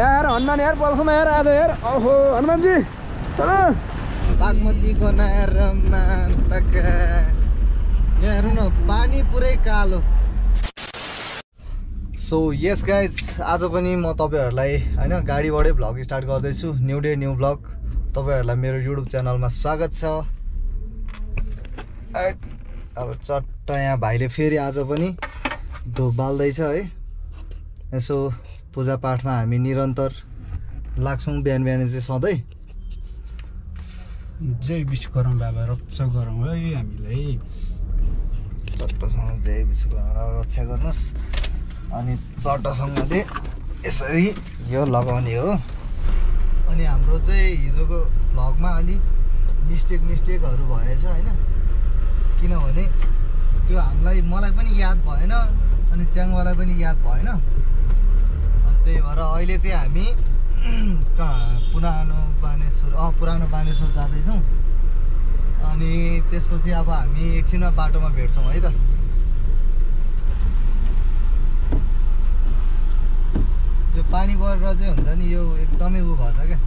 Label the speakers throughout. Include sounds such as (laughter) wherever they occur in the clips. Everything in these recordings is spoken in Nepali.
Speaker 1: यार हनुमान यार बल्खुमा यार आज यार। ओहो हनुमानजी चलो।
Speaker 2: बागमतीको पाका यहाँ हेर्नु न पानी पुरै कालो। सो यस गाइज आज पनि म तपाईँहरूलाई होइन गाडीबाटै भ्लग स्टार्ट गर्दैछु। न्यु डे न्यू भ्लग तपाईँहरूलाई मेरो युट्युब च्यानलमा स्वागत छ। अब चट्ट यहाँ भाइले फेरि आज पनि धुप बाल्दैछ है। यसो पूजापाठमा हामी निरन्तर लाग्छौँ बिहान बिहान चाहिँ सधैँ।
Speaker 3: जय विश्वकर्म बाबा रक्षा गरौँ है हामीलाई।
Speaker 2: चट्टसँग जय विश्वकर्मा रक्षा गर्नुहोस्। अनि चट्टसँगले यसरी यो लगाउने हो। अनि हाम्रो चाहिँ हिजोको भ्लगमा अलिक मिस्टेक मिस्टेकहरू भएछ होइन। किनभने त्यो हामीलाई मलाई पनि याद भएन अनि च्याङवालाई पनि याद भएन। त्यही भएर अहिले चाहिँ हामी (clears throat) पुरानो बानेश्वर अँ पुरानो बानेश्वर जाँदैछौँ। अनि त्यसपछि अब हामी एकछिनमा बाटोमा भेट्छौँ है त। यो पानी परेर चाहिँ हुन्छ नि यो एकदमै उ भएछ क्या।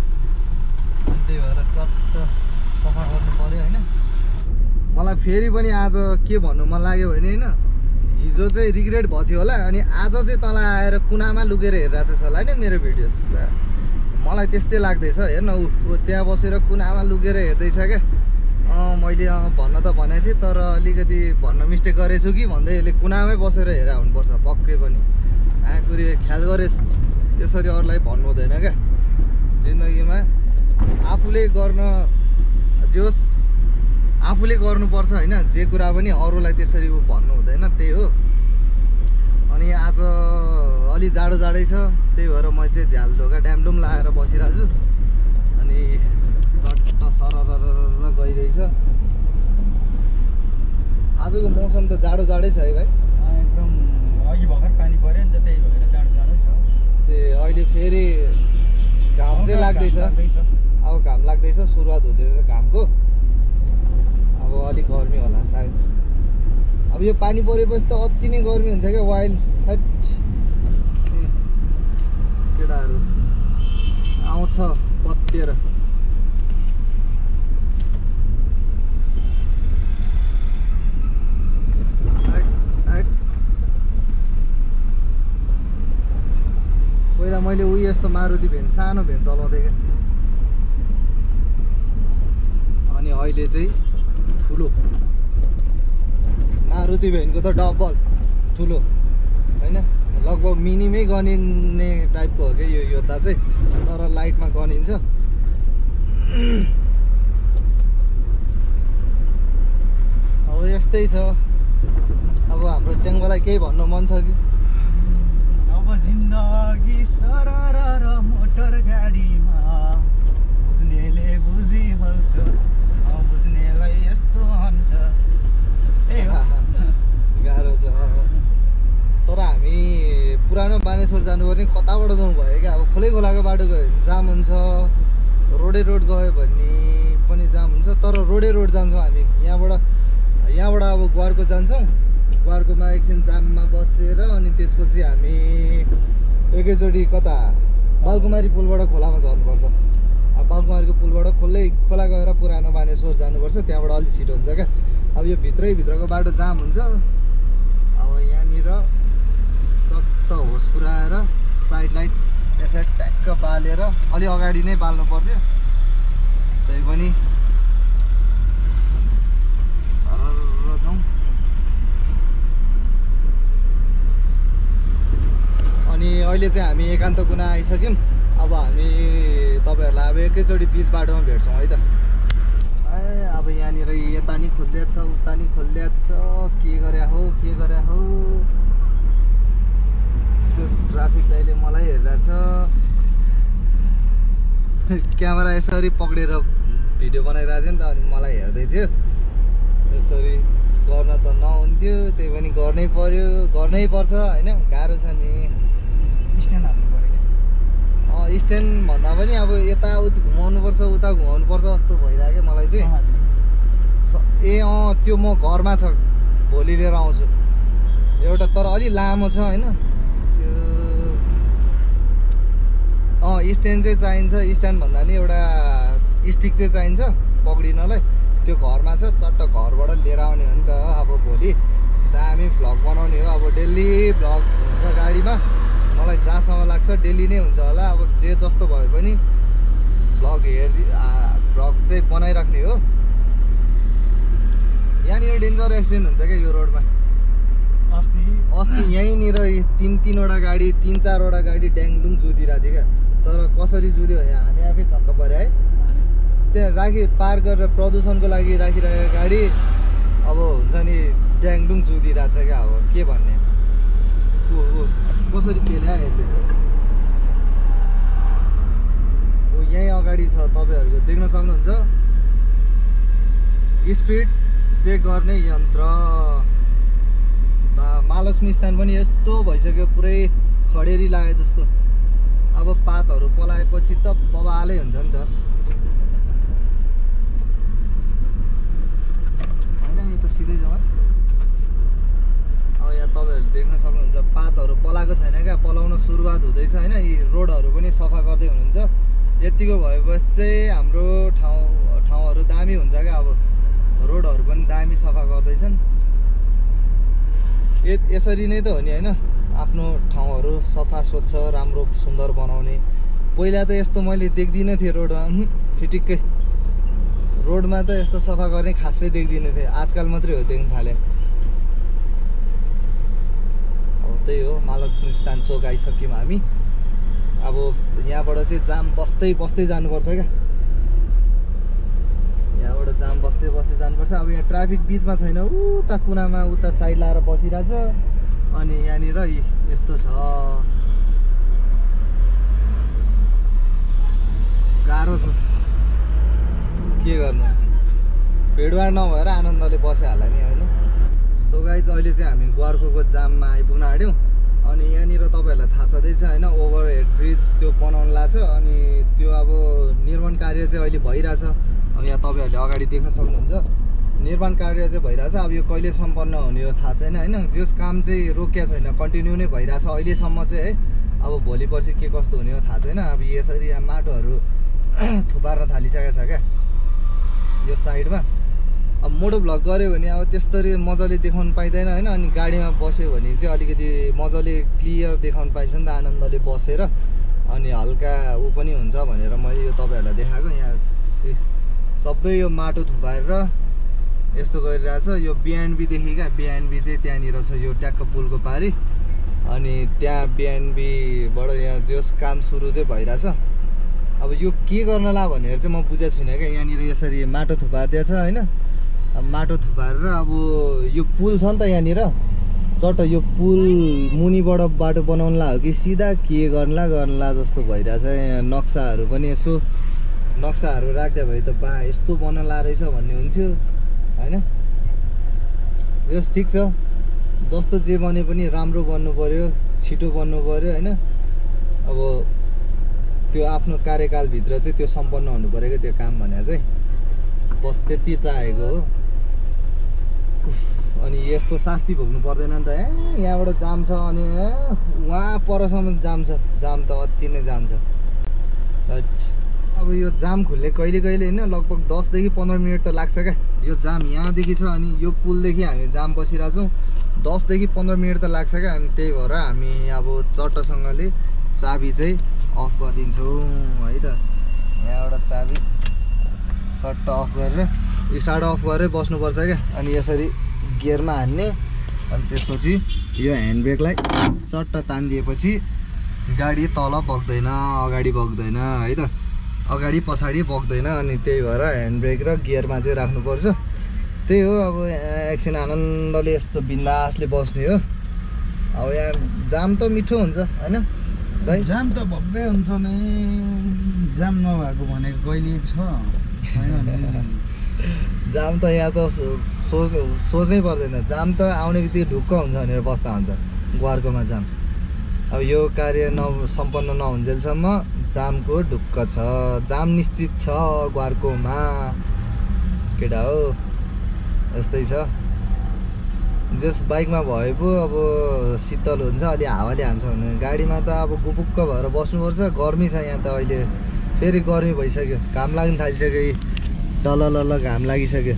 Speaker 2: त्यही भएर चट्ट सफा गर्नु पऱ्यो होइन। मलाई फेरि पनि आज के भन्नु मन लाग्यो भने होइन हिजो चाहिँ रिग्रेट भएको थियो होला अनि आज चाहिँ तल आएर कुनामा लुकेर हेरिरहेको छ होला होइन मेरो भिडियोस मलाई त्यस्तै लाग्दैछ हेर्न। ऊ त्यहाँ बसेर कुनामा लुकेर हेर्दैछ क्या। मैले भन्न त भनेको थिएँ तर अलिकति भन्न मिस्टेक गरेछु कि भन्दै यसले कुनामै बसेर हेरा हुनुपर्छ पक्कै पनि। आँकुरी ख्याल गरेस् त्यसरी अरूलाई भन्नु हुँदैन क्या। जिन्दगीमा आफूले गर्न जे होस् आफूले गर्नुपर्छ होइन। जे कुरा पनि अरूलाई त्यसरी भन्नु हुँदैन त्यही हो। अनि आज अलि जाडो जाडै छ त्यही भएर म चाहिँ झ्याल ढोका ड्यामडुम लगाएर बसिरहेको छु अनि चट्ट सरर गइरहेछ। आजको मौसम त जाडो जाडै छ है भाइ।
Speaker 3: एकदम अघि भर्खर पानी पऱ्यो नि त त्यही भएर जाडो जाडै छ।
Speaker 2: त्यो अहिले फेरि घाम चाहिँ लाग्दैछ। अब घाम लाग्दैछ सुरुवात हुँदैछ घामको। अलिक गर्मी होला सायद। अब यो पानी परेपछि त अति नै गर्मी हुन्छ क्या वाइल्ड हट। केटाहरू। आउँछ हट। पहिला मैले उयो यस्तो मारुति भेन सानो भेन चलाउँथेँ क्या अनि अहिले चाहिँ ठुलो। मारुति भेनको त डबल ठुलो। होइन? लगभग मिनीमै गनिने टाइपको हो क्या यो योद्धा चाहिँ। तर लाइटमा गनिन्छ। अब यस्तै छ। अब हाम्रो च्याङवालाई केही भन्नु मन छ कि?
Speaker 3: अब जिन्दगी सरर र मोटर गाडीमा बुझ्नेले बुझिहाल्छ नबुझ्नेलाई यस्तो हुन्छ त्यही हो
Speaker 2: गाह्रो छ तर हामी पुरानो जानुपर्ने कताबाट जाउँ भयो क्या? अब खोलै खोलाको बाटो गयो भने जाम हुन्छ। रोडै रोड गयो भने पनि जाम हुन्छ। तर रोडै रोड जान्छौँ हामी। यहाँबाट यहाँबाट अब ग्वारको जान्छौँ। ग्वारकोमा एकछिन जाममा बसेर अनि त्यसपछि हामी एकैचोटि कता? बालकुमारी पुलबाट खोलामा झर्नुपर्छ। अब बालकुमारीको पुलबाट खोलै खोला गएर पुरानो बानेश्वर जानुपर्छ। त्यहाँबाट अलिक छिटो हुन्छ क्या। अब यो भित्रै भित्रको बाटो जाम हुन्छ। अब यहाँनिर चट्ट होस पुऱ्याएर साइड लाइट यसरी ट्याक्क बालेर अलि अगाडि नै बाल्नु पर्थ्यो। त्यही पनि जाउँ। अनि अहिले चाहिँ हामी एकान्त कुना आइसक्यौँ। अब हामी तपाईँहरूलाई अब एकैचोटि बिच बाटोमा भेट्छौँ है त। ए अब यहाँनिर यता नि खोलिदिएको छ उता नि खोलिदिएको छ के गरे हो के गरे हो? त्यो ट्राफिक दाइले मलाई हेरिरहेछ (laughs) क्यामेरा यसरी पक्रेर भिडियो बनाइरहेको थियो नि त अनि मलाई हेर्दै थियो। यसरी गर्न त नहुन्थ्यो त्यही पनि गर्नै पर्यो गर्नै पर्छ होइन? गाह्रो छ नि।
Speaker 3: स्ट्यान्ड हाल्नु पऱ्यो क्या?
Speaker 2: अँ स्ट्यान्ड भन्दा पनि अब यता उति घुमाउनुपर्छ उता घुमाउनुपर्छ जस्तो भइरहेको क्या मलाई चाहिँ। ए अँ त्यो म घरमा छ भोलि लिएर आउँछु। एउटा तर अलि लामो छ होइन त्यो अँ स्ट्यान्ड चाहिँ चाहिन्छ। स्ट्यान्ड भन्दा नि एउटा स्टिक चाहिँ चाहिन्छ पक्रिनलाई। त्यो घरमा छ चट्ट घरबाट लिएर आउने हो नि त अब भोलि। दामी भ्लग बनाउने हो। अब डेली भ्लग हुन्छ गाडीमा। मलाई जहाँसम्म लाग्छ डेली नै हुन्छ होला। अब जे जस्तो भए पनि भ्लग हेरिदि भ्लग चाहिँ बनाइराख्ने हो। यहाँनिर डेन्जर एक्सिडेन्ट हुन्छ क्या यो रोडमा यहीँनिर तिन तिनवटा गाडी तिन चारवटा गाडी ड्याङडुङ जुदिरहेको थियो क्या। तर कसरी जुद्यो भने हामी आफै छक्क पऱ्यो है। त्यहाँ राखी पार गरेर प्रदूषणको लागि राखिरहेको गाडी अब हुन्छ नि ड्याङडुङ जुदिरहेको छ क्या अब के भन्ने? कसरी पेल्या यसले? ऊ यहीँ अगाडि छ तपाईँहरूको देख्न सक्नुहुन्छ। स्पिड चेक गर्ने यन्त्र। महालक्ष्मी स्थान पनि यस्तो भइसक्यो पुरै खडेरी लागे जस्तो। अब पातहरू पलाएपछि त बबालै हुन्छ नि त। होइन यो त सिधै है। अब यहाँ तपाईँहरूले देख्न सक्नुहुन्छ पातहरू पलाएको छैन क्या। पलाउन सुरुवात हुँदैछ होइन? यी रोडहरू पनि सफा गर्दै हुनुहुन्छ। यतिको भएपछि चाहिँ हाम्रो ठाउँ ठाउँहरू दामी हुन्छ क्या। अब रोडहरू पनि दामी सफा गर्दैछन्। यसरी नै त हो नि होइन? आफ्नो ठाउँहरू सफा स्वच्छ राम्रो सुन्दर बनाउने। पहिला त यस्तो मैले देख्दिनँ थिएँ रोडमा फिटिक्कै। रोडमा त यस्तो सफा गर्ने खासै देख्दिनँ थिएँ। आजकल मात्रै हो देख्न थाले। अब त्यही हो महालक्ष्मी स्थान चोक आइसक्यौँ हामी। अब यहाँबाट चाहिँ जाम बस्दै बस्दै जानुपर्छ क्या। यहाँबाट जाम बस्दै बस्दै जानुपर्छ। अब यहाँ ट्राफिक बिचमा छैन। उता कुनामा उता साइड लाएर बसिरहेछ। अनि यहाँनिर यस्तो छ। गाह्रो छ। के गर्नु? भिडभाड नभएर आनन्दले बसिहाल्यो नि होइन। सो गाइज अहिले चाहिँ हामी ग्वारकोको जाममा आइपुग्न आँट्यौँ। अनि यहाँनिर तपाईँहरूलाई थाहा छँदैछ होइन ओभर हेड ब्रिज त्यो बनाउनु लाग्छ अनि त्यो अब निर्माण कार्य चाहिँ अहिले भइरहेछ। यहाँ तपाईँहरूले अगाडि देख्न सक्नुहुन्छ। निर्माण कार्य चाहिँ भइरहेछ। अब यो कहिले सम्पन्न हुने हो थाहा छैन होइन? जस काम चाहिँ रोकिया छैन कन्टिन्यू नै भइरहेछ। अहिलेसम्म चाहिँ है अब भोलि पर्सि के कस्तो हुने हो थाहा छैन। अब यसरी यहाँ माटोहरू (clears throat) थुपार्न थालिसकेको छ क्या यो साइडमा। अब मोटो भ्लग गऱ्यो भने अब त्यस्तरी मजाले देखाउनु पाइँदैन होइन? अनि गाडीमा बस्यो भने चाहिँ अलिकति मजाले क्लियर देखाउनु पाइन्छ नि त आनन्दले बसेर। अनि हल्का ऊ पनि हुन्छ भनेर मैले यो तपाईँहरूलाई देखाएको। यहाँ सबै यो माटो थुपारेर यस्तो गरिरहेछ। यो बिएनबीदेखि क्या? बिएनबी चाहिँ त्यहाँनिर छ यो ट्याक्क पुलको पारि अनि त्यहाँ बिएनबीबाट यहाँ जस काम सुरु चाहिँ भइरहेछ। अब यो के गर्न ला भनेर चाहिँ म बुझेको छुइनँ क्या। यहाँनिर यसरी माटो थुपारिदिएछ होइन? माटो थुपारेर अब यो पुल छ नि त यहाँनिर। चट्ट यो पुल मुनिबाट बाटो बनाउनु ला हो कि सिधा के गर्नुला गर्नुला जस्तो भइरहेछ। यहाँ नक्साहरू पनि यसो नक्साहरू राख्दा भए त बा यस्तो बन्न ला रहेछ भन्ने हुन्थ्यो होइन? जस ठिक छ। जस्तो जे बने पनि राम्रो बन्नु पऱ्यो छिटो बन्नु पऱ्यो होइन? अब त्यो आफ्नो कार्यकालभित्र चाहिँ त्यो सम्पन्न हुनु क्या त्यो काम भनेर चाहिँ बस त्यति चाहेको हो। अनि यस्तो शास्ति भोग्नु पर्दैन नि त ए यहाँबाट जाम छ अनि वहाँ परसम्म जाम छ। जाम त अति नै जाम छ। अब यो जाम खुल्ने कहिले कहिले होइन लगभग दसदेखि पन्ध्र मिनट त लाग्छ क्या। यो जाम यहाँदेखि छ अनि यो पुलदेखि हामी जाम बसिरहेको छौँ दसदेखि पन्ध्र मिनट त लाग्छ क्या अनि त्यही भएर हामी अब चट्टसँगले चाबी चाहिँ अफ गरिदिन्छौँ है त। यहाँबाट चाबी चट्ट अफ गरेर स्टार्ट अफ गरेर बस्नुपर्छ क्या। अनि यसरी गियरमा हान्ने अनि त्यसपछि यो ह्यान्ड ब्रेकलाई चट्ट तानिदिएपछि गाडी तल बग्दैन अगाडि बग्दैन है त। अगाडि पछाडि बग्दैन अनि त्यही भएर ह्यान्ड ब्रेक र गियरमा चाहिँ राख्नुपर्छ। त्यही हो अब एकछिन आनन्दले यस्तो बिन्दासले बस्ने हो। अब यहाँ जाम त मिठो हुन्छ होइन?
Speaker 3: जाम त भव्य हुन्छ नि। जाम नभएको भनेको कहिले छ। (laughs)
Speaker 2: जाम त यहाँ त सोच्नु सोच्नै पर्दैन। जाम त आउने बित्तिकै ढुक्क हुन्छ भनेर बस्दा हुन्छ। ग्वारकोमा जाम। अब यो कार्य न सम्पन्न नहुन्जेलसम्म जामको ढुक्क छ। जाम निश्चित छ ग्वारकोमा। केटा हो। यस्तै छ। जस बाइकमा भए पो अब शीतल हुन्छ अलि हावाले हान्छ भने। गाडीमा त अब गुपुक्क भएर बस्नुपर्छ। गर्मी छ यहाँ त अहिले। फेरि गर्मी भइसक्यो। घाम लाग्न थालिसक्यो डल्ल लल्ल घाम लागिसक्यो।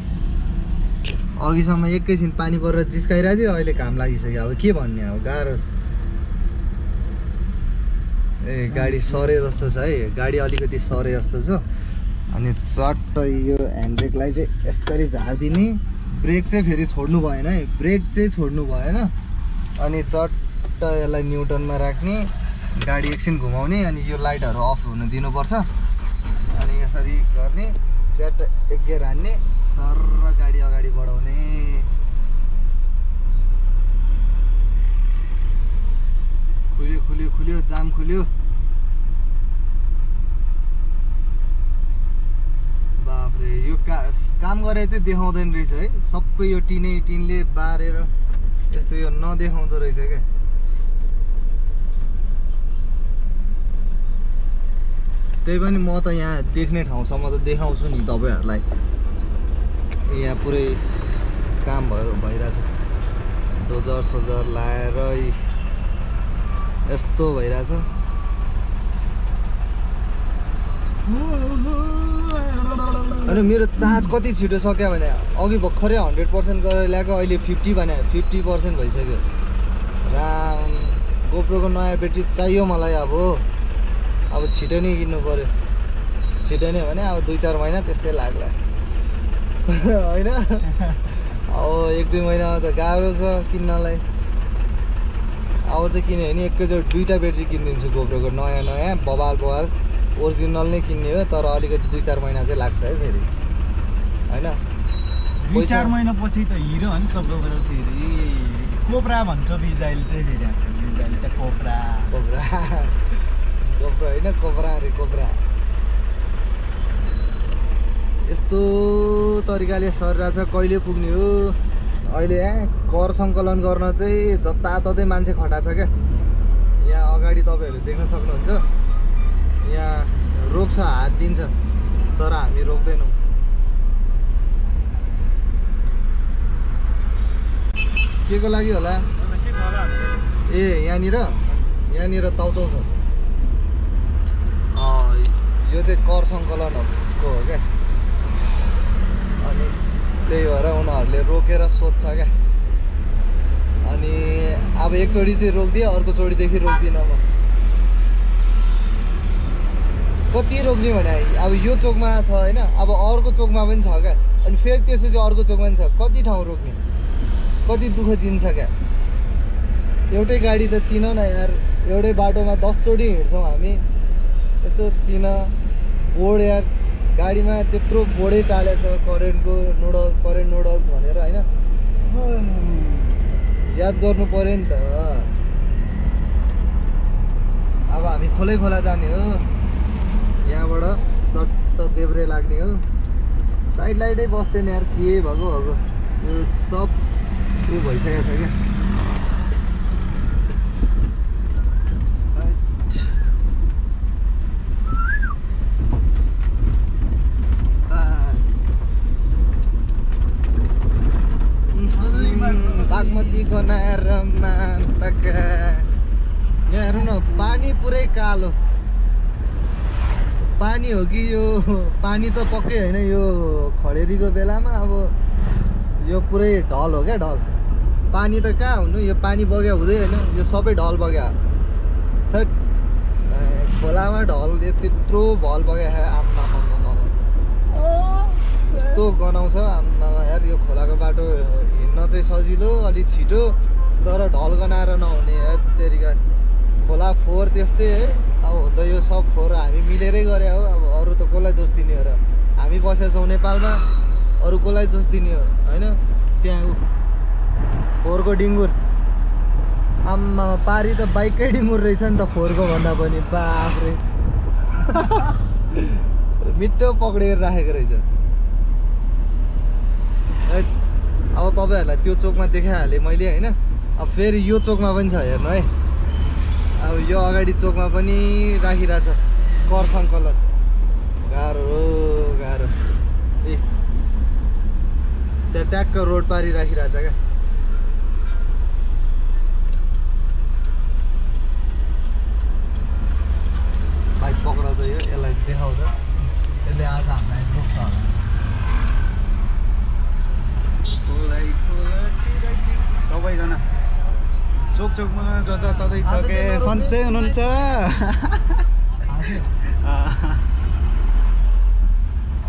Speaker 2: अघिसम्म एकैछिन पानी परेर जिस्काइरहेको थियो। अहिले घाम लागिसक्यो। अब के भन्ने? अब गाह्रो छ। ए गाडी सरे जस्तो छ है। गाडी अलिकति सरे जस्तो छ। अनि चट्ट यो ह्यान्डब्रेकलाई चाहिँ यसरी झारिदिने। ब्रेक चाहिँ फेरि छोड्नु भएन है। ब्रेक चाहिँ छोड्नु भएन। अनि चट्ट यसलाई न्युटनमा राख्ने। गाडी एकछिन घुमाउने अनि यो लाइटहरू अफ हुन दिनुपर्छ। अनि यसरी गर्ने। च्याट एक गियर हान्ने। सर गाडी अगाडि बढाउने। खुल्यो खुल्यो खुल्यो जाम खुल्यो। बाफ्रे यो का काम गरे चाहिँ देखाउँदैन रहेछ है। सबै यो टिनै टिनले बारेर यस्तो यो नदेखाउँदो रहेछ क्या। त्यही पनि म त यहाँ देख्ने ठाउँसम्म त देखाउँछु नि तपाईँहरूलाई। यहाँ पुरै काम भयो भइरहेछ। डोजर सोजर लाएर यस्तो भइरहेछ अनि मेरो चार्ज कति छिटो सक्यो भने अघि भर्खरै हन्ड्रेड पर्सेन्ट गरेर ल्याएको अहिले फिफ्टी भने फिफ्टी पर्सेन्ट भइसक्यो। राम गोप्रोको नयाँ ब्याट्री चाहियो मलाई अब। अब छिटो नै किन्नु पऱ्यो छिटो नै भने अब दुई चार महिना त्यस्तै लाग्ला। (laughs) होइन? (laughs) अब एक दुई महिनामा त गाह्रो छ किन्नलाई। अब चाहिँ किन्यो भने एकैचोटि दुईवटा ब्याट्री किनिदिन्छु गोप्रोको नयाँ नयाँ बबाल बबाल ओरिजिनल नै किन्ने हो तर अलिकति दुई चार महिना चाहिँ लाग्छ है फेरि। होइन?
Speaker 3: दुई चार महिना पछि त हिरो हो नि तपाईँको फेरि। कोब्रा भन्छ बिजाइले चाहिँ फेरि बिजाइले चाहिँ कोब्रा
Speaker 2: कोब्रा कोब्रा होइन कोब्रा अरे कोब्रा यस्तो तरिकाले सरिरहेछ कहिले पुग्ने हो? अहिले यहाँ कर सङ्कलन गर्न चाहिँ जताततै मान्छे खटाएको छ क्या। यहाँ अगाडि तपाईँहरूले देख्न सक्नुहुन्छ। यहाँ रोक्छ हात दिन्छ तर हामी रोक्दैनौँ। के को लागि होला? ए यहाँनिर? यहाँनिर चाउचाउ छ। यो चाहिँ कर सङ्कलनको हो क्या। त्यही भएर उनीहरूले रोकेर सोध्छ क्या। अनि अब एकचोटि चाहिँ रोकिदिएँ अर्कोचोटिदेखि रोक्दिनँ म। कति रोक्ने भने अब यो चोकमा छ होइन अब अर्को चोकमा पनि छ क्या। अनि फेरि त्यसपछि अर्को चोकमा पनि छ। कति ठाउँ रोक्ने? कति दुःख दिन्छ क्या? एउटै गाडी त चिन न यार। एउटै बाटोमा दसचोटि हिँड्छौँ हामी। यसो चिन बोर्ड यार। गाडीमा त्यत्रो बोर्डै टालेछ करेन्टको नोडल करेन्ट नोडल्स भनेर होइन। याद गर्नु पऱ्यो नि त। अब हामी खोलै खोला जाने हो। यहाँबाट चट्ट देब्रे लाग्ने हो। साइड लाइटै बस्दैन यार के भएको भएको यो सब ऊ भइसकेको छ क्या हैट। बास। हम्म, बागमतीको नारमा बाका। यहाँ हेर्नु न पानी पुरै कालो पानी हो कि यो पानी त पक्कै होइन यो खडेरीको बेलामा अब यो पुरै ढल हो क्या ढल। पानी त कहाँ हुनु? यो पानी बग्या हुँदै होइन यो सबै ढल बग्या। थैट खोलामा ढल त्यत्रो भल बग्या है आम्मा यस्तो गनाउँछ आम्मा यार यो खोलाको बाटो हिँड्न चाहिँ सजिलो अलिक छिटो तर ढल गनाएर नहुने तेरिका खोला फोहोर त्यस्तै है। अब हुँदा यो सब फोहोर हामी मिलेरै गरे हो अब अरू त कसलाई दोष दिने हो र? हामी बसेका छौँ नेपालमा अरू कसलाई दोष दिने हो? होइन? त्यहाँ फोहोरको डिङ्गुर। आम्मा पारी त बाइककै डिङ्गुर रहेछ नि त फोहोरको भन्दा पनि बाफ्रे (laughs) मिठो पक्रिएर राखेको रहेछ। अब तपाईँहरूलाई त्यो चोकमा देखाइहालेँ मैले होइन? अब फेरि यो चोकमा पनि छ हेर्नु है। अब यो अगाडि चोकमा पनि राखिरहेछ। कर्सङ कलर गाह्रो हो गाह्रो। ए। त्यहाँ ट्याक्क रोड पारि राखिरहेछ क्या। बाइक पक्राउँदै यो यसलाई देखाउँछ। यसले आज हामीलाई रोक्छ होला।
Speaker 3: सबैजना। चोक चोकमा जताततै छ के? सन्चै हुनुहुन्छ। (laughs)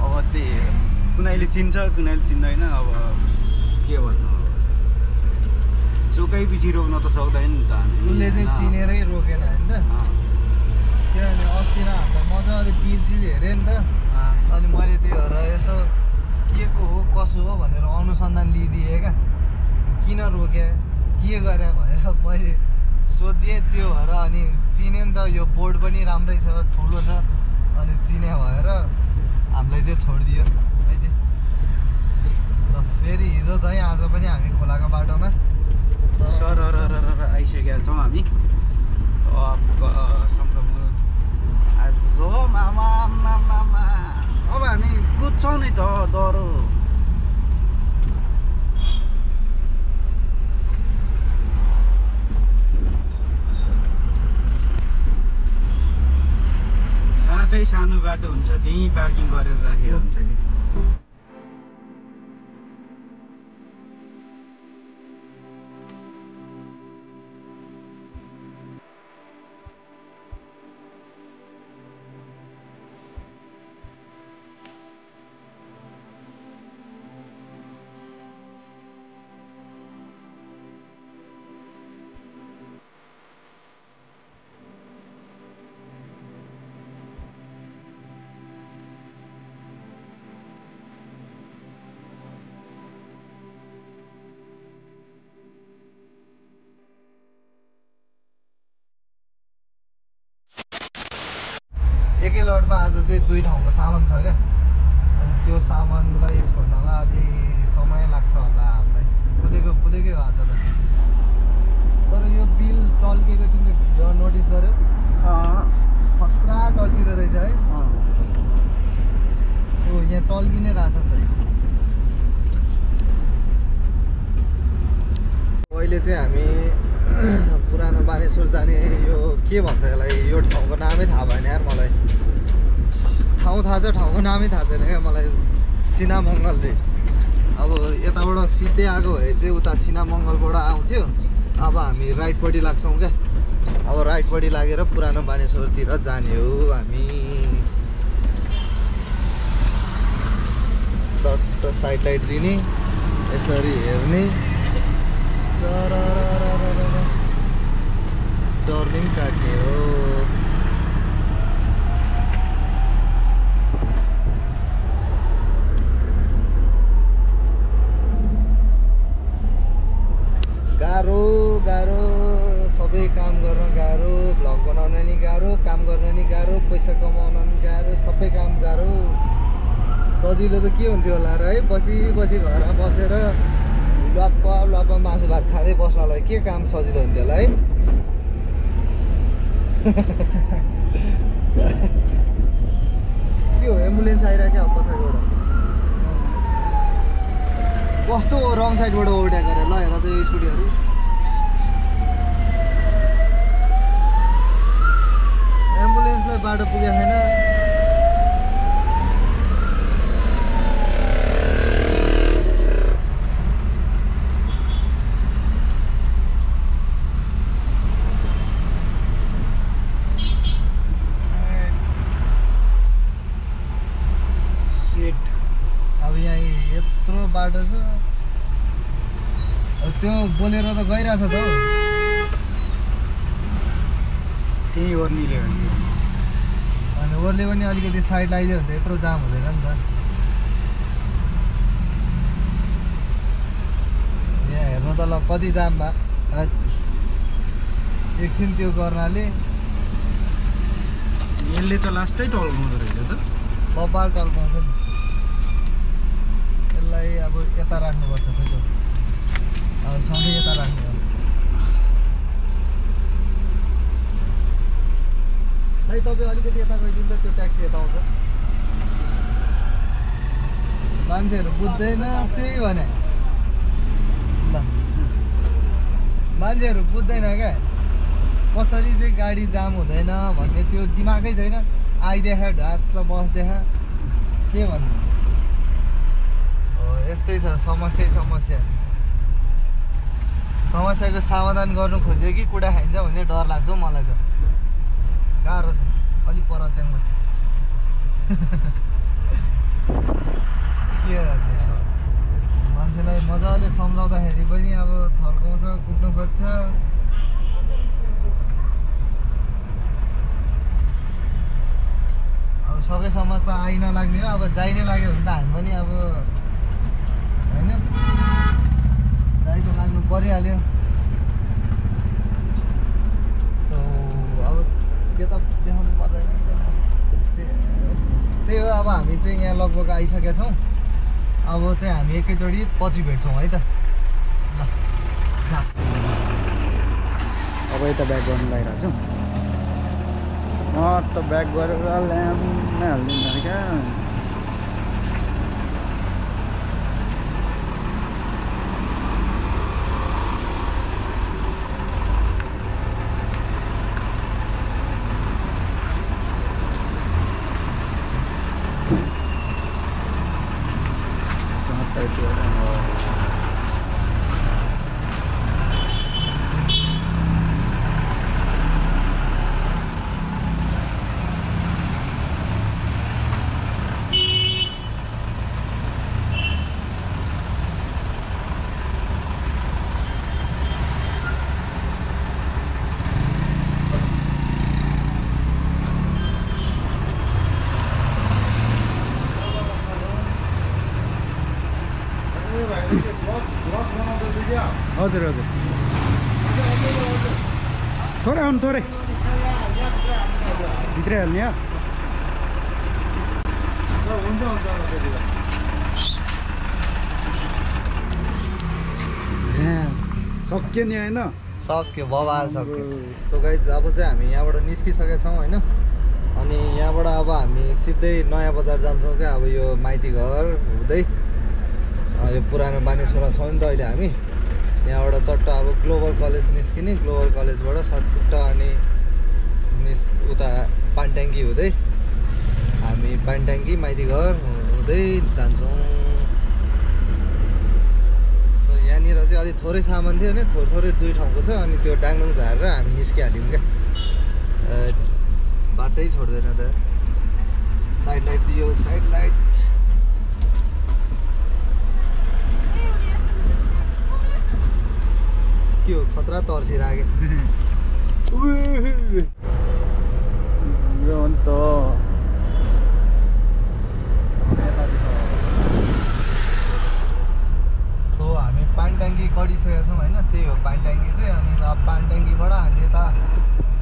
Speaker 3: अब त्यही कुनैले चिन्छ कुनैले चिन्दैन। अब के भन्नु? चोकै पछि रोक्न त सक्दैन नि त
Speaker 2: उसले चाहिँ चिनेरै रोकेन होइन किनभने अस्ति र हामीलाई मजाले बिल सिल हेऱ्यो नि त। अनि मैले त्यो भएर यसो के को हो कसो हो भनेर अनुसन्धान लिइदिएँ क्या। किन रोक्या के गरे मैले सोधिदिएँ त्यो भएर अनि चिन्यो नि त यो बोर्ड पनि राम्रै छ ठुलो छ अनि चिने भएर हामीलाई चाहिँ छोडिदियो अहिले। ल फेरि हिजो चाहिँ आज पनि हामी खोलाको बाटोमा
Speaker 3: सर आइसकेका छौँ हामी। अब हामी कुद्छौँ नि त डह्रो चाहिँ सानो बाटो हुन्छ त्यहीँ पार्किङ गरेर राखेको हुन्छ कि?
Speaker 2: अहिले चाहिँ हामी (clears throat) पुरानो बानेश्वर जाने यो के भन्छ यसलाई? यो ठाउँको नामै थाहा भएन यार मलाई। ठाउँ थाहा छ ठाउँको नामै थाहा छैन क्या मलाई सिनामङ्गल रे अब यताबाट सिधै आएको भए चाहिँ उता सिनामङ्गलबाट आउँथ्यो। अब हामी राइटपट्टि लाग्छौँ क्या। अब राइटपट्टि लागेर पुरानो बानेश्वरतिर जाने हो हामी। चट्ट साइड लाइट दिने यसरी हेर्ने। टर्निङ काट्ने हो गाह्रो गाह्रो सबै काम गर्न गाह्रो भ्लग बनाउन नि गाह्रो काम गर्न नि गाह्रो पैसा कमाउन नि गाह्रो सबै काम गाह्रो सजिलो त के हुन्थ्यो होला र है? बसी बसी घरमा बसेर लप्प लप्प मासु भात खाँदै बस्नलाई के काम सजिलो हुन्थ्यो होला है के हो एम्बुलेन्स आइरहेको क्या पछाडिबाट कस्तो रङ साइडबाट ओभरट्याक गरेर ल हेर त यो स्कुटीहरू। एम्बुलेन्सलाई बाटो पुगेको छैन
Speaker 3: सेट
Speaker 2: अब यहाँ यत्रो बाटो छ अब त्यो बोलेर त गइरहेछ त हौ।
Speaker 3: त्यही भन्थ्यो
Speaker 2: अनि ओर्ले पनि अलिकति साइड लगाइदियो भने त यत्रो जाम हुँदैन नि त। यहाँ हेर्नु त ल कति जाम भए। एकछिन त्यो गर्नाले
Speaker 3: यसले त लास्टै टल्काउँदो रहेछ त।
Speaker 2: कपाल टल्काउँछ नि। यसलाई अब यता राख्नुपर्छ त। अब सँगै यता राख्ने भाइ तपाईँ अलिकति यता गइदिनु त त्यो ट्याक्सी यता आउँछ। मान्छेहरू बुझ्दैन त्यही भने। ल। मान्छेहरू बुझ्दैन क्या। कसरी चाहिँ गाडी जाम हुँदैन भन्ने त्यो दिमागै छैन। आइदेखा ढाँस बसदेखा। के भन्नु? यस्तै छ समस्यै समस्या। समस्याको समाधान गर्नु खोज्यो कि कुटा खाइन्छ भन्ने डर लाग्छ हौ मलाई त। गाह्रो छ अलिक पर च्याङ्मा के मान्छेलाई मजाले सम्झाउँदाखेरि पनि अब थर्काउँछ कुट्नु खोज्छ अब सकेसम्म त आइ नलाग्ने हो अब जाइ नै लाग्यो भने त हामी पनि अब होइन जाइ त लाग्नु परिहाल्यो सो अब त्यो त देखाउनु पर्दैन त्यही त्यही हो अब हामी चाहिँ यहाँ लगभग आइसकेका छौँ। अब चाहिँ हामी एकैचोटि पछि भेट्छौँ है त। ल
Speaker 1: अब यता ब्याक गर्नु लागिरहेको छु। सट्ट ब्याक गरेर ल्याम्मै हालिदिनु क्या सट्ट यति गरेर, हजुर हजुर। थोरै आउनु थोरै। भित्रै हाल्ने हो सक्यो नि होइन?
Speaker 2: सक्यो बबाल सक्यो। सो गाइज अब चाहिँ हामी यहाँबाट निस्किसकेका छौँ होइन? अनि यहाँबाट अब हामी सिधै नयाँ बजार जान्छौँ क्या। अब यो माइती घर हुँदै यो पुरानो बानेश्वरमा छौँ नि त अहिले हामी। यहाँबाट चट्ट अब ग्लोबल कलेज निस्किने ग्लोबल कलेजबाट सटपुट्ट अनि निस् उता पानट्याङ्की हुँदै हामी पानट्याङ्की माइती घर हुँदै जान्छौँ। सो यहाँनिर चाहिँ अलिक थोरै सामान थियो होइन थोरै थोरै दुई ठाउँको छ अनि त्यो डाङडुङ झारेर हामी निस्किहाल्यौँ क्या। बाटै छोड्दैन त। साइड लाइट दियो साइड लाइट के हो खतरा तर्सिरहेको
Speaker 1: यो हो नि त
Speaker 2: सो हामी पानट्याङ्की कडिसकेका छौँ होइन त्यही हो पानट्याङ्की चाहिँ अनि अब पानट्याङ्कीबाट हामी यता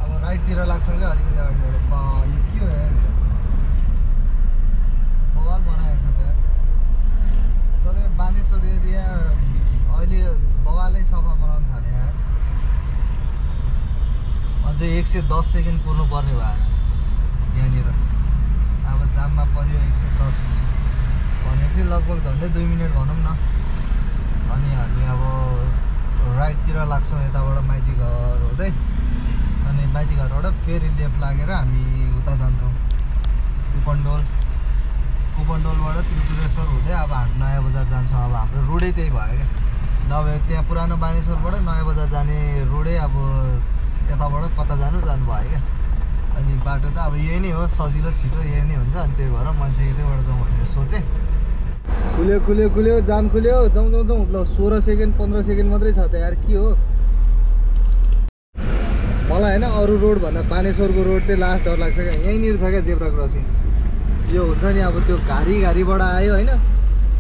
Speaker 2: अब राइटतिर लाग्छौँ क्या अलिकति अगाडिबाट। यो के हो बवाल बनाएको छ त्यहाँ तर यो बानेश्वर एरिया अहिले बवालै सफा बनाउनु अझै एक सय दस सेकेन्ड कुर्नु पर्ने भयो यहाँनिर। अब जाममा पऱ्यो एक सय दस। भनेपछि लगभग झन्डै दुई मिनट भनौँ न। अनि हामी अब राइटतिर लाग्छौँ यताबाट माइती घर हुँदै। अनि माइती घरबाट फेरि लेफ्ट लागेर हामी उता जान्छौँ। कुपनडोल। कुपनडोलबाट त्रिपुरेश्वर हुँदै अब हामी नयाँ बजार जान्छौँ। अब हाम्रो रोडै त्यही भयो क्या। नभए त्यहाँ पुरानो बानेश्वरबाट नयाँ बजार जाने रोडै अब यताबाट कता जानु जानु भयो क्या। अनि बाटो त अब यही नै हो सजिलो छिटो यही नै हुन्छ अनि त्यही भएर चाहिँ यतैबाट जाउँ भनेर सोचेँ। खुल्यो खुल्यो खुल्यो जाम खुल्यो। जाउँ जाउँ जाउँ। ल सोह्र सेकेन्ड पन्ध्र सेकेन्ड मात्रै छ त यार के हो? मलाई होइन अरू रोडभन्दा बानेश्वरको रोड चाहिँ लास्ट डर लाग्छ क्या। यहीँनिर छ क्या जेब्रा क्रसिङ। यो हुन्छ नि अब त्यो घारी घारीबाट आयो होइन।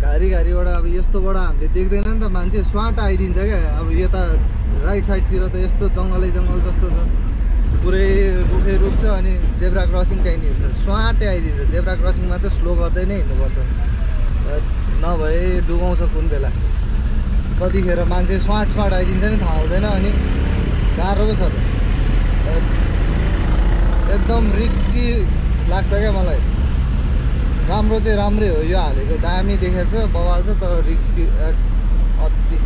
Speaker 2: घारी घारीबाट अब यस्तोबाट हामीले देख्दैन नि त मान्छे। स्वाट आइदिन्छ क्या। अब यता राइट साइडतिर त यस्तो जङ्गलै जङ्गल जस्तो छ। पुरै रुखै रुख छ अनि जेब्रा क्रसिङ त्यहीँनिर छ। स्वाटै आइदिन्छ। जेब्रा क्रसिङमा त स्लो गर्दै नै हिँड्नुपर्छ। नभए डुबाउँछ कुन बेला। कतिखेर मान्छे स्वाट स्वाट आइदिन्छ नि थाहा हुँदैन अनि गाह्रो पो छ त। एकदम रिस्की लाग्छ क्या मलाई। राम्रो चाहिँ राम्रै हो। यो हालेको दामी देखेको छ बवाल छ तर रिस्की अति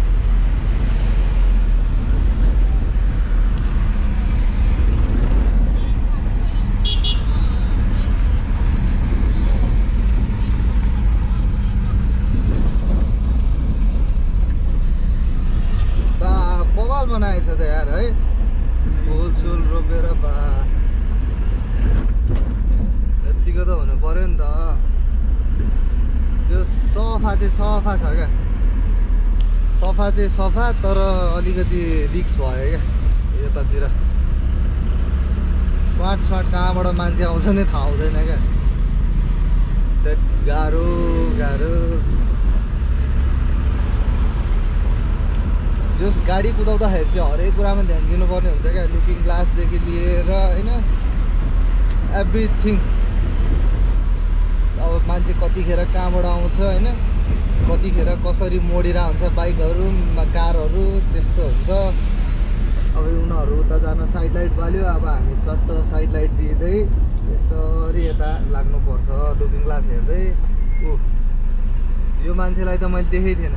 Speaker 2: पर्यो नि त त्यो सफा चाहिँ सफा छ क्या सफा चाहिँ सफा तर अलिकति रिक्स भयो क्या यतातिर। स्वाट स्वाट कहाँबाट मान्छे आउँछ नि थाहा हुँदैन क्या। त्यो गाह्रो गाह्रो। जस गाडी कुदाउँदाखेरि चाहिँ हरेक कुरामा ध्यान दिनुपर्ने हुन्छ क्या लुकिङ ग्लासदेखि लिएर होइन? एभ्रिथिङ अब मान्छे कतिखेर कहाँबाट आउँछ होइन? कतिखेर कसरी मोडिरहेको हुन्छ बाइकहरू कारहरू त्यस्तो हुन्छ। अब उनीहरू उता जान साइड लाइट बाल्यो अब हामी चट्ट साइड लाइट दिँदै यसरी यता लाग्नुपर्छ लुकिङ ग्लास हेर्दै। ऊ यो मान्छेलाई त मैले देखेको थिएन।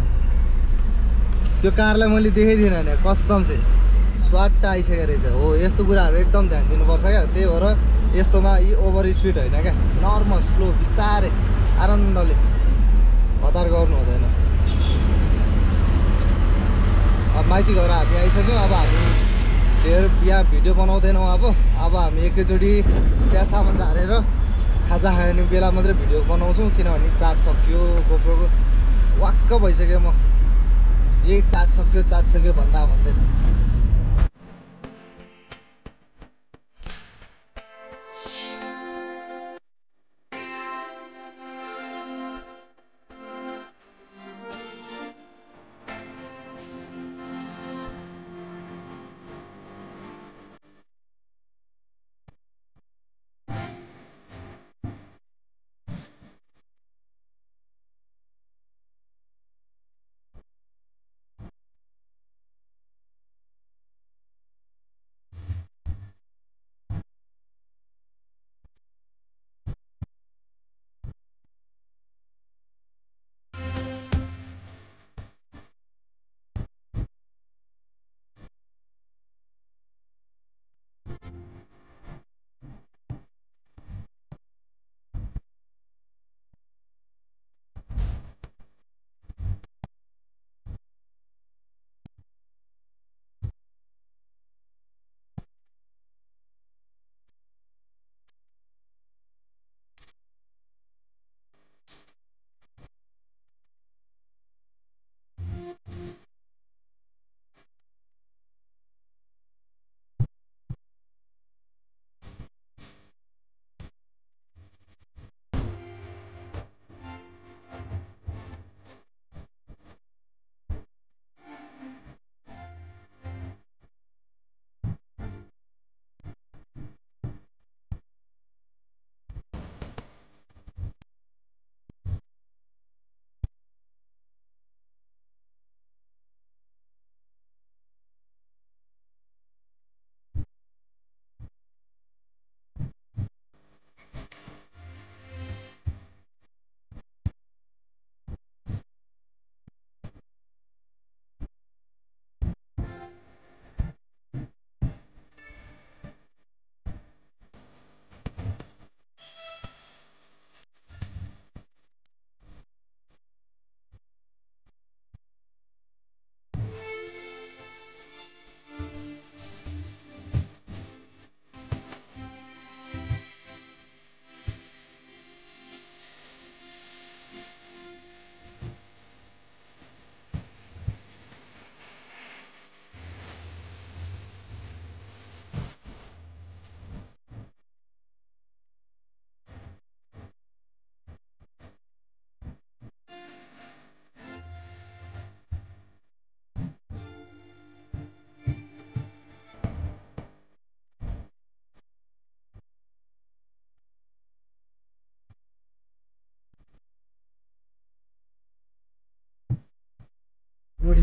Speaker 2: त्यो कारलाई मैले देखेको थिइनँ नि कसम चाहिँ स्वाट आइसकेको रहेछ। हो यस्तो कुराहरू एकदम ध्यान दिनुपर्छ क्या। त्यही भएर यस्तोमा यी ओभर स्पिड होइन क्या। नर्मल स्लो बिस्तारै आनन्दले। हतार गर्नु हुँदैन। अब माइती घर हामी आइसक्यौँ अब हामी धेर यहाँ भिडियो बनाउँदैनौँ अब। अब हामी एकैचोटि त्यहाँ सामान झारेर खाजा खाने बेला मात्रै भिडियो बनाउँछौँ किनभने चार्ज सकियो गोप्रोको। वाक्क भइसक्यो म। यही चार्ज सक्यो चार्ज सक्यो भन्दा भन्दै।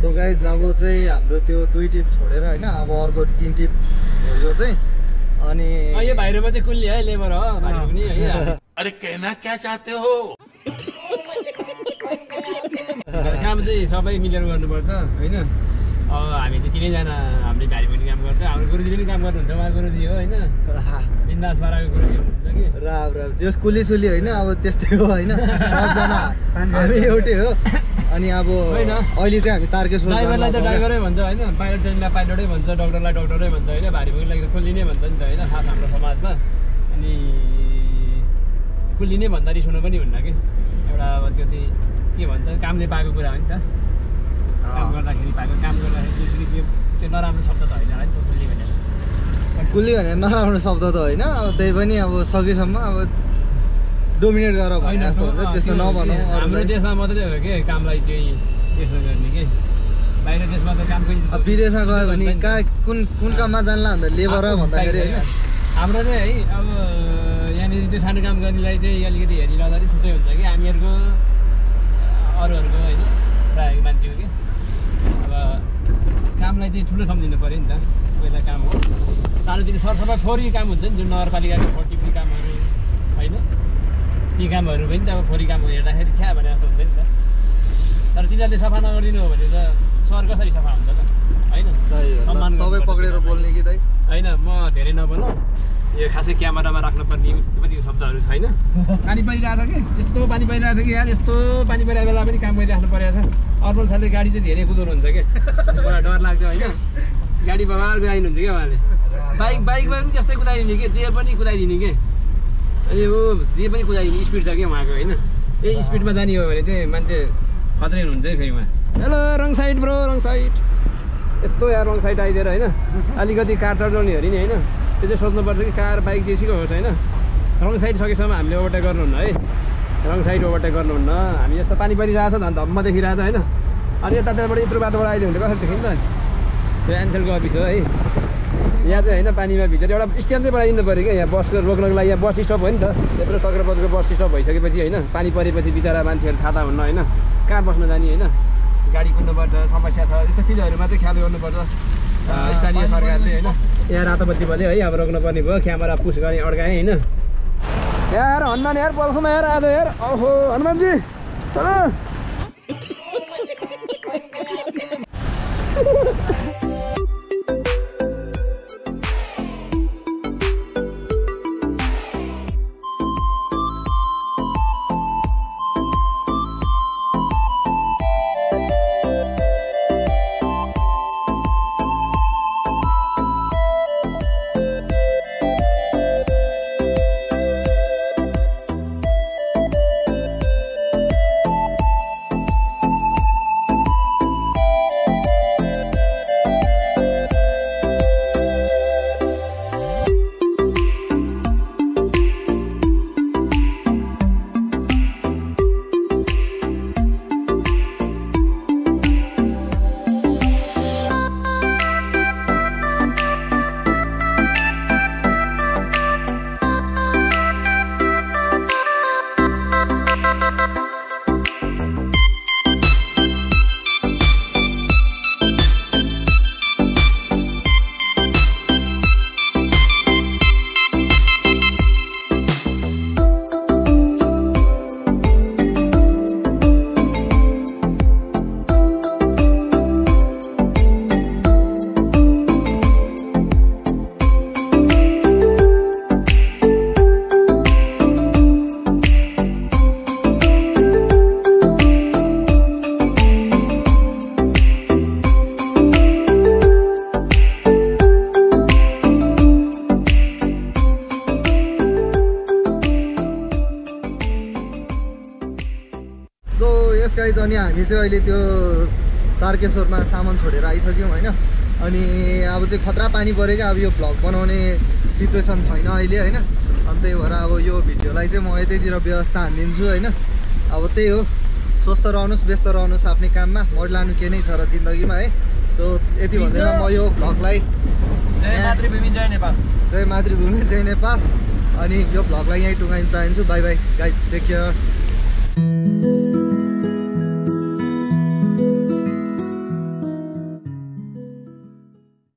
Speaker 2: सो गाइज अब चाहिँ हाम्रो त्यो दुई टिप छोडेर होइन अब अर्को तिन टिप हो यो चाहिँ अनि
Speaker 1: अँ, यो भाइरोमा चाहिँ कुल्ली है लेबर हो भाइरो पनि है।
Speaker 4: अरे कहना क्या चाहते हो?
Speaker 1: काम चाहिँ सबै मिलेर गर्नुपर्छ होइन? अब हामी चाहिँ तिनैजना हामीले भाइ पनि काम गर्छ हाम्रो गुरुजीले पनि काम गर्नुहुन्छ उहाँ गुरुजी हो होइन? बिन्दास पाराको गुरुजी हुनुहुन्छ कि?
Speaker 2: राम राम। जस कुली सुली होइन अब त्यस्तै हो होइन? (laughs) सबजना। हामी एउटै हो। अनि अब
Speaker 1: होइन।
Speaker 2: अहिले चाहिँ हामी तारकेश्वर
Speaker 1: ड्राइभरलाई त ड्राइभरै भन्छ होइन। पाइलट चाहिनेलाई पाइलटै भन्छ डक्टरलाई डक्टरै भन्छ होइन। भारी बोकीलाई त कुल्ली नै भन्छ नि त होइन। खास हाम्रो समाजमा। अनि कुल्लिने भन्दा रिस हुनु पनि हुन्न कि। एउटा अब त्यो चाहिँ के भन्छ कामले पाएको कुरा हो नि त। काम। गर्दाखेरि पाएको काम गर्दाखेरि जसरी त्यो त्यो नराम्रो शब्द त होइन होला नि त कुल्ली भनेर।
Speaker 2: कुल्ली भने नराम्रो शब्द त होइन। अब त्यही पनि अब सकेसम्म अब डोमिनेट गर भने जस्तो हुन्छ त्यस्तो
Speaker 1: त्यो
Speaker 2: नभनौँ
Speaker 1: हाम्रो। देशमा मात्रै हो कि कामलाई त्यही त्यसो गर्ने कि? बाहिर देशमा त कामको
Speaker 2: विदेशमा गयो भने कहाँ कुन कुन काममा जान्ला भन्दा लेबर भन्दाखेरि होइन।
Speaker 1: हाम्रो चाहिँ है अब यहाँनिर चाहिँ सानो काम गर्नेलाई चाहिँ अलिकति हेरिरहँदाखेरि छुट्टै हुन्छ कि? हामीहरूको अरूहरूको होइन प्रायः मान्छेको कि? अब कामलाई चाहिँ ठुलो सम्झिनु पऱ्यो नि त पहिला काम हो। सानोतिनो सरसफाइ फोहोरी काम हुन्छ नि जुन नगरपालिकाको फोहोर टिप्ने कामहरू होइन। ती कामहरू पनि त अब फोहोरी काम हेर्दाखेरि छ्या भने जस्तो हुन्छ नि त। तर तिनीहरूले सफा नगरिदिनु हो भने त सहर कसरी सफा हुन्छ त? होइन? सम्मान
Speaker 2: तपाईँ पक्रेर। बोल्ने कि दाइ?
Speaker 1: होइन म धेरै नबोलौँ। यो खासै क्यामेरामा राख्नुपर्ने पनि शब्दहरू छैन। (laughs) पानी परिरहेछ कि? यस्तो पानी परिरहेछ कि यार? यस्तो पानी परिरहेको बेला पनि काम गरिराख्नु परेको छ। अर्पण सरले गाडी चाहिँ धेरै कुदाउनुहुन्छ कि? मलाई डर लाग्छ होइन? गाडी बबार कुदाइदिनुहुन्छ क्या उहाँले? बाइक बाइकमा पनि त्यस्तै कुदाइदिने कि? जे पनि कुदाइदिने कि? अनि ऊ जे पनि कुदाइदिने स्पिड छ क्या उहाँको होइन? यही स्पिडमा जाने हो भने चाहिँ मान्छे खत्रै हुनुहुन्छ है फेरि उहाँ। Hello wrong side bro wrong side. यस्तो यहाँ रङ साइड आइदिएर होइन? अलिकति कार चढाउनेहरू नि होइन? त्यो चाहिँ सोच्नुपर्छ कि कार बाइक जेसीको होस् होइन? रङ साइड सकेसम्म हामीले ओभरटेक गर्नुहुन्न है? रङ साइड ओभरटेक गर्नुहुन्न। हामी यस्तो पानी परिरहेछ झन् धम्म देखिरहेछ होइन? अनि यताबाट यत्रो बाटोबाट आइदियो भने त कसरी देखिन्छ? त्यो एनसेलको अफिस हो है? यहाँ चाहिँ होइन पानीमा भित्र एउटा स्ट्यान्ड चाहिँ बनाइदिनु पऱ्यो क्या। यहाँ बसको रोक्नको लागि यहाँ बस स्टप हो नि त। त्यत्रो चक्रपथको बस स्टप भइसकेपछि होइन पानी परेपछि बिचरा मान्छेहरू छाता हुन्न होइन। कहाँ बस्न जाने होइन? गाडी कुद्नुपर्छ समस्या छ यस्तो चिजहरूमा चाहिँ ख्याल गर्नुपर्छ। स्थानीय सरकारले होइन। यहाँ रातो बत्ती बल्यो है अब रोक्नुपर्ने भयो। क्यामेरा पुस गर्ने अड्काएँ होइन। यार हनुमान यार पल्खुमा यार आज यार ओहो हनुमानजी
Speaker 2: हामी चाहिँ अहिले त्यो तारकेश्वरमा सामान छोडेर आइसक्यौँ होइन? अनि अब चाहिँ खतरा पानी पऱ्यो क्या अब यो भ्लग बनाउने सिचुएसन छैन अहिले होइन? अनि त्यही भएर अब यो भिडियोलाई चाहिँ म यतैतिर व्यवस्था हानिदिन्छु होइन? अब त्यही हो। स्वस्थ रहनुहोस् व्यस्त रहनुहोस् आफ्नै काममा। मर लानु के नै छ र जिन्दगीमा है? सो यति भन्दैमा म यो भ्लगलाई
Speaker 1: जय मातृभूमि जय नेपाल।
Speaker 2: जय मातृभूमि जय नेपाल। अनि यो भ्लगलाई यहीँ टुङ्गाइन चाहन्छु। Bye bye guys take care